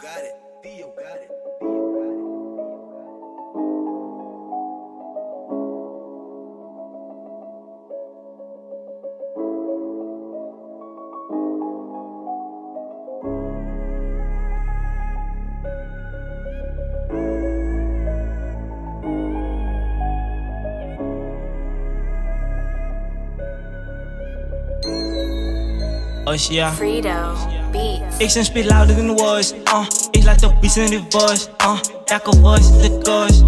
got it. Theo got it. Us, yeah. Frito Beats. Ik zijn speed louder than the voice. Uh, ik laat de beats in the voice. Uh, elke voice is de course.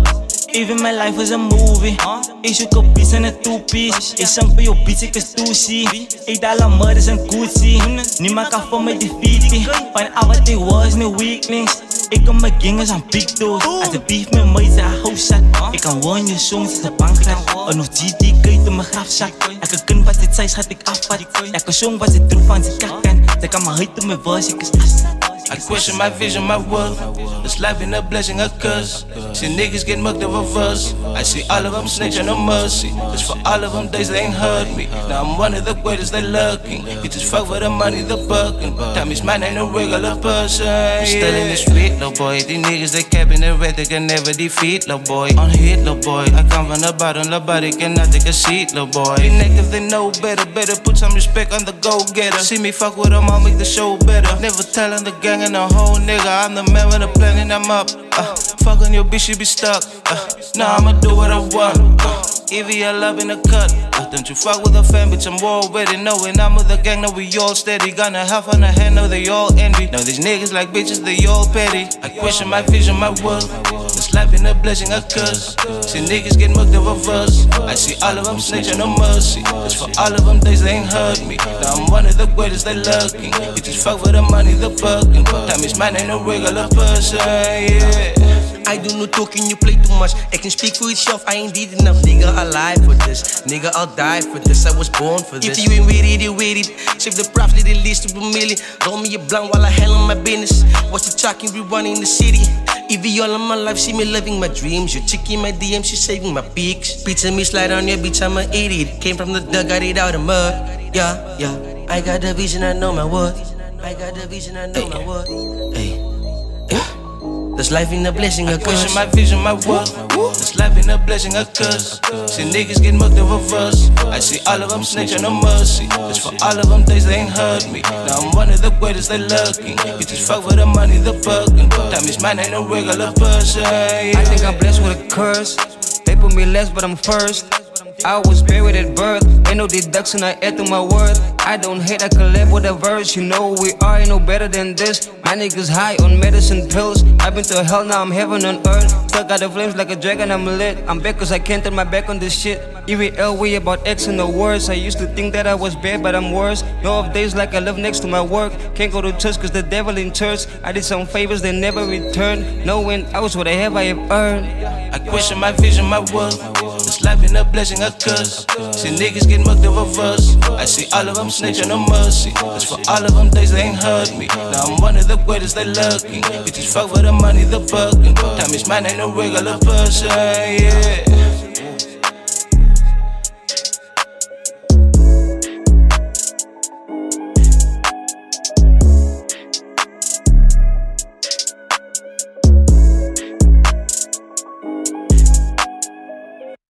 Even my life is a movie. Ik zoek op beats en een two-piece. Ik zang voor jou beats, ik is toesie. Ik daal aan murders en Gucci. Niemand kan voor mij defeaten. Van al wat ik was, no weaklings. Ik kan mijn gingers aan big doors. Als de beef met mij zijn hoofd zat. Ik kan woon je songs is de bankrat. En nog GD kuit in mijn grafzak. Elke kind wat dit zei, schat ik afvat. Elke song wat ik droeg van zijn kakken. Ze kan mijn huid op mijn voice, is afzet. I question my vision, my world. This life been a blessing, a curse. See niggas get mugged over us. I see all of them snitch and no mercy. Cause for all of them days they ain't hurt me. Now I'm one of the greatest, they lurking. You just fuck for the money, the bucking. Time is mine, ain't a regular person. Still in the street, little boy. These niggas, they capping the red, they can never defeat, little boy. On hit, little boy. I come from the bottom, little body cannot take a seat, little boy. These niggas, they know better, better put some respect on the go getter. See me fuck with them, I'll make the show better. Never telling the gang and the whole nigga. I'm the man with the plan and I'm up. Uh, your bitch, she be stuck. Uh, nah, I'ma do what I want. Uh, Evie, I love in the cut. Uh, don't you fuck with a fan, bitch, I'm already knowing I'm with the gang, now we all steady. Gonna have on the hand, know they all envy. Now these niggas like bitches, they all petty. I question my vision, my world. This life been a blessing, a curse. See niggas get mugged over us. I see all of them snitching, no mercy. Just for all of them days, they ain't hurt me. Now I'm one of the greatest, they lurking. You just fuck for the money, the bucking. Time is mine, ain't no regular person, yeah. I do no talking, you play too much. It can speak for itself, I ain't did enough. Nigga, alive for this. Nigga, I'll die for this. I was born for this. If you ain't with it, you with it. Save the props, let it least to a million. Roll me a blunt while I handle my business. Watch the talking, we run in the city. Evie all of my life, see me living my dreams. Your chick in my DM, she saving my peaks. Pizza me slide on your beach, I'm an idiot. Came from the dug, got it out of mud. Yeah, yeah. I got the vision, I know my worth. I got the vision, I know my worth. Hey. This life ain't a blessing, a curse. my vision, my world. This life ain't a blessing, a curse. See niggas get mugged over us. I see all of them snitching, no mercy. Just for all of them days, they ain't hurt me. Now I'm one of the greatest, they lurking. You just fuck for the money, the bucking. Time is mine, ain't no regular person. Eh, I think I'm blessed with a curse. They put me last, but I'm first. I was buried at birth. Ain't no deduction, I add to my word. I don't hate, I collab with a verse. You know we are, ain't no better than this. My niggas high on medicine pills. I've been to hell, now I'm heaven on earth. Still got the flames like a dragon, I'm lit. I'm back cause I can't turn my back on this shit. EVL way about X and the words. I used to think that I was bad, but I'm worse. No of days like I live next to my work. Can't go to church cause the devil in church. I did some favors that never returned. Knowing I was what I have, I have earned. I question my vision, my world. Life been a blessing, a curse. See niggas get mugged over us. I see all of them snitching, no mercy. Just for all of them days, they ain't hurt me. Now I'm one of the greatest, they lurking. Just fuck for the money, the bucking. Time is mine, ain't no regular person, yeah.